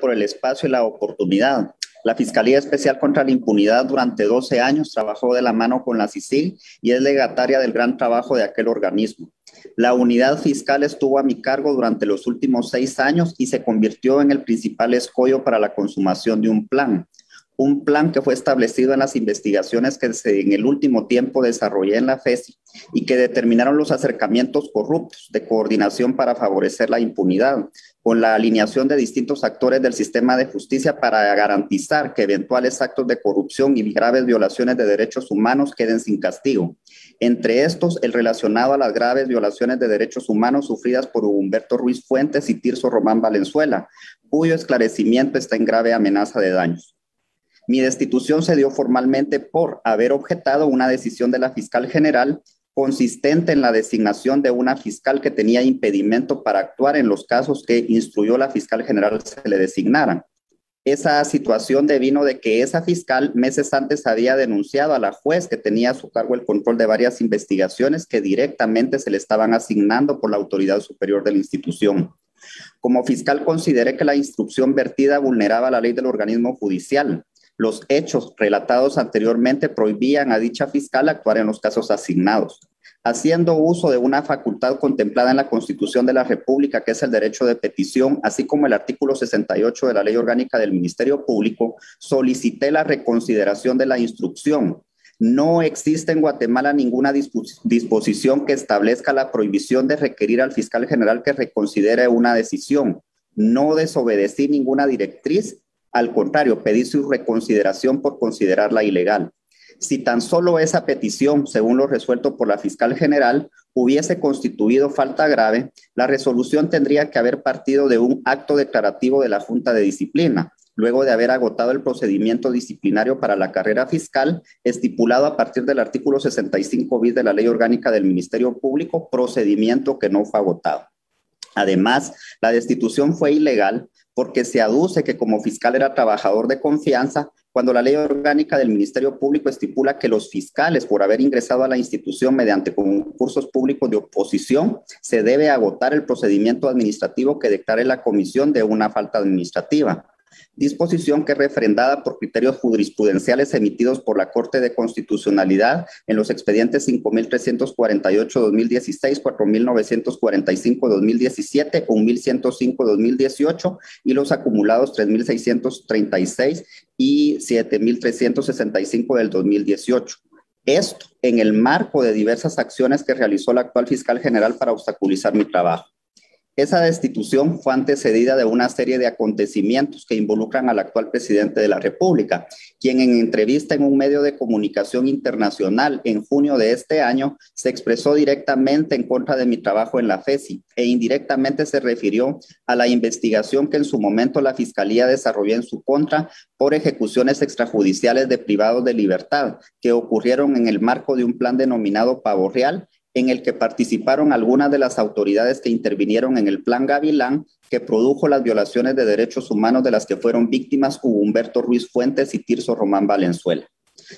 por el espacio y la oportunidad. La Fiscalía Especial contra la Impunidad durante 12 años trabajó de la mano con la CICIG y es legataria del gran trabajo de aquel organismo. La unidad fiscal estuvo a mi cargo durante los últimos seis años y se convirtió en el principal escollo para la consumación de un plan. Un plan que fue establecido en las investigaciones que en el último tiempo desarrollé en la FESI y que determinaron los acercamientos corruptos de coordinación para favorecer la impunidad, con la alineación de distintos actores del sistema de justicia para garantizar que eventuales actos de corrupción y graves violaciones de derechos humanos queden sin castigo. Entre estos, el relacionado a las graves violaciones de derechos humanos sufridas por Humberto Ruiz Fuentes y Tirso Román Valenzuela, cuyo esclarecimiento está en grave amenaza de daños. Mi destitución se dio formalmente por haber objetado una decisión de la fiscal general consistente en la designación de una fiscal que tenía impedimento para actuar en los casos que instruyó la fiscal general se le designaran. Esa situación devino de que esa fiscal meses antes había denunciado a la juez que tenía a su cargo el control de varias investigaciones que directamente se le estaban asignando por la autoridad superior de la institución. Como fiscal consideré que la instrucción vertida vulneraba la ley del organismo judicial, los hechos relatados anteriormente prohibían a dicha fiscal actuar en los casos asignados, haciendo uso de una facultad contemplada en la Constitución de la República, que es el derecho de petición, así como el artículo 68 de la Ley Orgánica del Ministerio Público, solicité la reconsideración de la instrucción. No existe en Guatemala ninguna disposición que establezca la prohibición de requerir al fiscal general que reconsidere una decisión. No desobedecí ninguna directriz al contrario, pedí su reconsideración por considerarla ilegal. Si tan solo esa petición, según lo resuelto por la fiscal general, hubiese constituido falta grave, la resolución tendría que haber partido de un acto declarativo de la Junta de Disciplina, luego de haber agotado el procedimiento disciplinario para la carrera fiscal estipulado a partir del artículo 65 bis de la Ley Orgánica del Ministerio Público, procedimiento que no fue agotado. Además, la destitución fue ilegal porque se aduce que como fiscal era trabajador de confianza, cuando la ley orgánica del Ministerio Público estipula que los fiscales, por haber ingresado a la institución mediante concursos públicos de oposición, se debe agotar el procedimiento administrativo que declare la comisión de una falta administrativa disposición que es refrendada por criterios jurisprudenciales emitidos por la Corte de Constitucionalidad en los expedientes 5.348-2016, 4.945-2017, 1.105-2018 y los acumulados 3.636 y 7.365 del 2018. Esto en el marco de diversas acciones que realizó la actual fiscal general para obstaculizar mi trabajo. Esa destitución fue antecedida de una serie de acontecimientos que involucran al actual presidente de la República, quien en entrevista en un medio de comunicación internacional en junio de este año se expresó directamente en contra de mi trabajo en la FESI e indirectamente se refirió a la investigación que en su momento la Fiscalía desarrolló en su contra por ejecuciones extrajudiciales de privados de libertad que ocurrieron en el marco de un plan denominado Pavo Real en el que participaron algunas de las autoridades que intervinieron en el Plan Gavilán, que produjo las violaciones de derechos humanos de las que fueron víctimas Hugo Humberto Ruiz Fuentes y Tirso Román Valenzuela.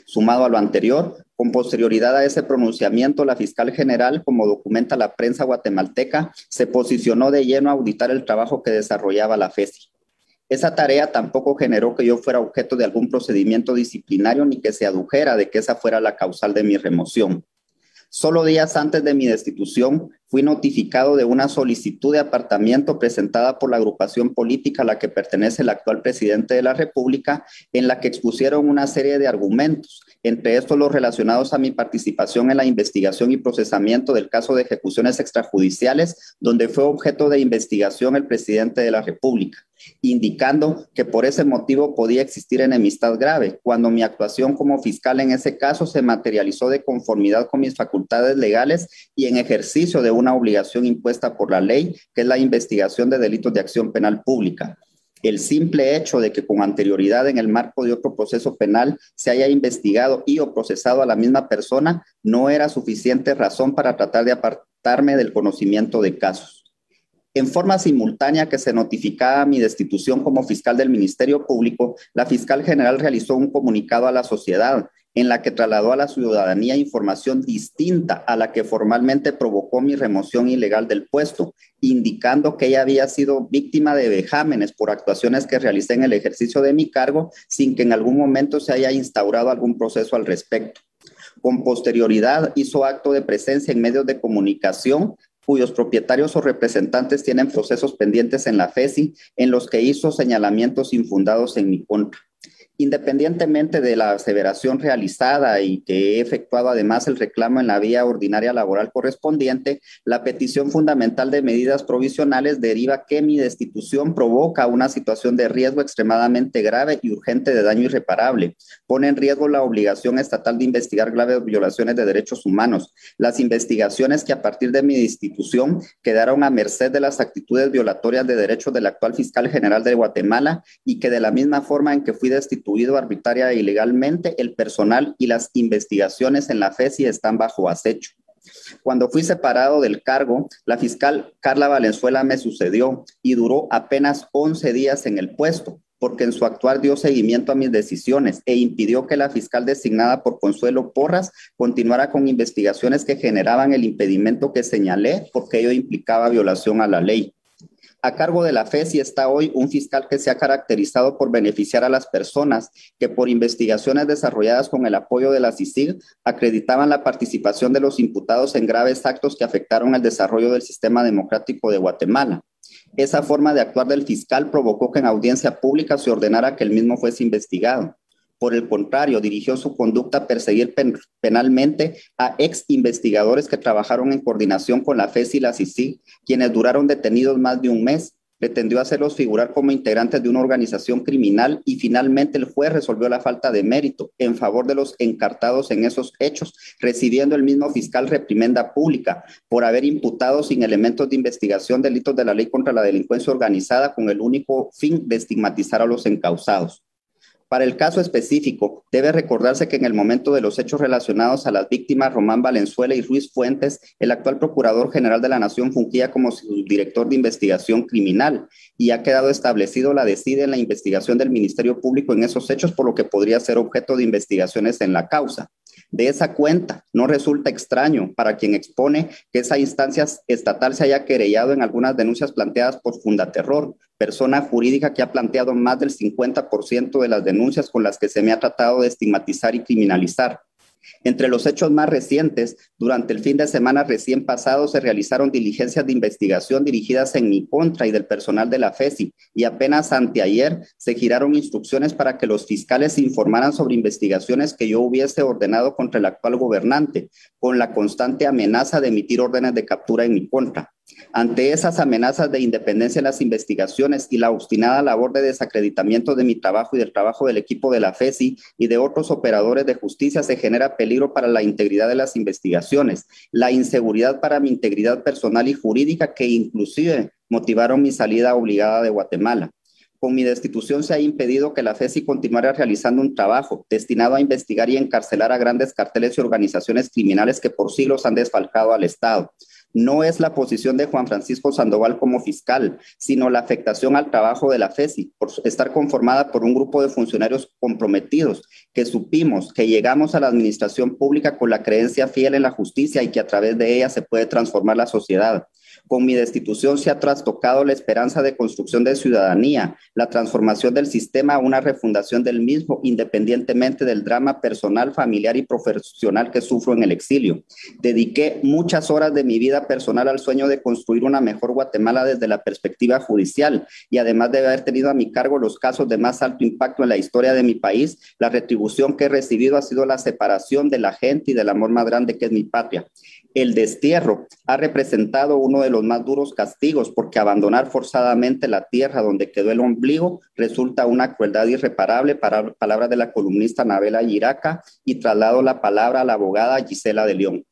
Sumado a lo anterior, con posterioridad a ese pronunciamiento, la fiscal general, como documenta la prensa guatemalteca, se posicionó de lleno a auditar el trabajo que desarrollaba la FESI. Esa tarea tampoco generó que yo fuera objeto de algún procedimiento disciplinario ni que se adujera de que esa fuera la causal de mi remoción. Solo días antes de mi destitución, fui notificado de una solicitud de apartamiento presentada por la agrupación política a la que pertenece el actual presidente de la República, en la que expusieron una serie de argumentos, entre estos los relacionados a mi participación en la investigación y procesamiento del caso de ejecuciones extrajudiciales, donde fue objeto de investigación el presidente de la República indicando que por ese motivo podía existir enemistad grave, cuando mi actuación como fiscal en ese caso se materializó de conformidad con mis facultades legales y en ejercicio de una obligación impuesta por la ley, que es la investigación de delitos de acción penal pública. El simple hecho de que con anterioridad en el marco de otro proceso penal se haya investigado y o procesado a la misma persona no era suficiente razón para tratar de apartarme del conocimiento de casos. En forma simultánea que se notificaba mi destitución como fiscal del Ministerio Público, la fiscal general realizó un comunicado a la sociedad en la que trasladó a la ciudadanía información distinta a la que formalmente provocó mi remoción ilegal del puesto, indicando que ella había sido víctima de vejámenes por actuaciones que realicé en el ejercicio de mi cargo sin que en algún momento se haya instaurado algún proceso al respecto. Con posterioridad hizo acto de presencia en medios de comunicación cuyos propietarios o representantes tienen procesos pendientes en la FESI en los que hizo señalamientos infundados en mi contra. Independientemente de la aseveración realizada y que he efectuado además el reclamo en la vía ordinaria laboral correspondiente, la petición fundamental de medidas provisionales deriva que mi destitución provoca una situación de riesgo extremadamente grave y urgente de daño irreparable. Pone en riesgo la obligación estatal de investigar graves violaciones de derechos humanos. Las investigaciones que a partir de mi destitución quedaron a merced de las actitudes violatorias de derechos del actual fiscal general de Guatemala y que de la misma forma en que fui destituido arbitraria e ilegalmente, el personal y las investigaciones en la FESI están bajo acecho. Cuando fui separado del cargo, la fiscal Carla Valenzuela me sucedió y duró apenas 11 días en el puesto, porque en su actuar dio seguimiento a mis decisiones e impidió que la fiscal designada por Consuelo Porras continuara con investigaciones que generaban el impedimento que señalé porque ello implicaba violación a la ley. A cargo de la FESI está hoy un fiscal que se ha caracterizado por beneficiar a las personas que por investigaciones desarrolladas con el apoyo de la CICIG acreditaban la participación de los imputados en graves actos que afectaron el desarrollo del sistema democrático de Guatemala. Esa forma de actuar del fiscal provocó que en audiencia pública se ordenara que el mismo fuese investigado. Por el contrario, dirigió su conducta a perseguir penalmente a ex investigadores que trabajaron en coordinación con la FES y la CICI, quienes duraron detenidos más de un mes. Pretendió hacerlos figurar como integrantes de una organización criminal y finalmente el juez resolvió la falta de mérito en favor de los encartados en esos hechos, recibiendo el mismo fiscal reprimenda pública por haber imputado sin elementos de investigación delitos de la ley contra la delincuencia organizada con el único fin de estigmatizar a los encausados. Para el caso específico, debe recordarse que en el momento de los hechos relacionados a las víctimas Román Valenzuela y Ruiz Fuentes, el actual Procurador General de la Nación fungía como subdirector de investigación criminal y ha quedado establecido la decide en la investigación del Ministerio Público en esos hechos, por lo que podría ser objeto de investigaciones en la causa. De esa cuenta, no resulta extraño para quien expone que esa instancia estatal se haya querellado en algunas denuncias planteadas por Fundaterror, persona jurídica que ha planteado más del 50% de las denuncias con las que se me ha tratado de estigmatizar y criminalizar. Entre los hechos más recientes, durante el fin de semana recién pasado se realizaron diligencias de investigación dirigidas en mi contra y del personal de la FESI y apenas anteayer se giraron instrucciones para que los fiscales informaran sobre investigaciones que yo hubiese ordenado contra el actual gobernante, con la constante amenaza de emitir órdenes de captura en mi contra. Ante esas amenazas de independencia en las investigaciones y la obstinada labor de desacreditamiento de mi trabajo y del trabajo del equipo de la FESI y de otros operadores de justicia, se genera peligro para la integridad de las investigaciones, la inseguridad para mi integridad personal y jurídica que inclusive motivaron mi salida obligada de Guatemala. Con mi destitución se ha impedido que la FESI continuara realizando un trabajo destinado a investigar y encarcelar a grandes carteles y organizaciones criminales que por siglos han desfalcado al Estado no es la posición de Juan Francisco Sandoval como fiscal, sino la afectación al trabajo de la FESI por estar conformada por un grupo de funcionarios comprometidos que supimos que llegamos a la administración pública con la creencia fiel en la justicia y que a través de ella se puede transformar la sociedad. Con mi destitución se ha trastocado la esperanza de construcción de ciudadanía, la transformación del sistema a una refundación del mismo, independientemente del drama personal, familiar y profesional que sufro en el exilio. Dediqué muchas horas de mi vida personal al sueño de construir una mejor Guatemala desde la perspectiva judicial y además de haber tenido a mi cargo los casos de más alto impacto en la historia de mi país, la retribución que he recibido ha sido la separación de la gente y del amor más grande que es mi patria. El destierro ha representado uno de los más duros castigos porque abandonar forzadamente la tierra donde quedó el ombligo resulta una crueldad irreparable para palabras de la columnista Nabela Yiraca y traslado la palabra a la abogada Gisela de León.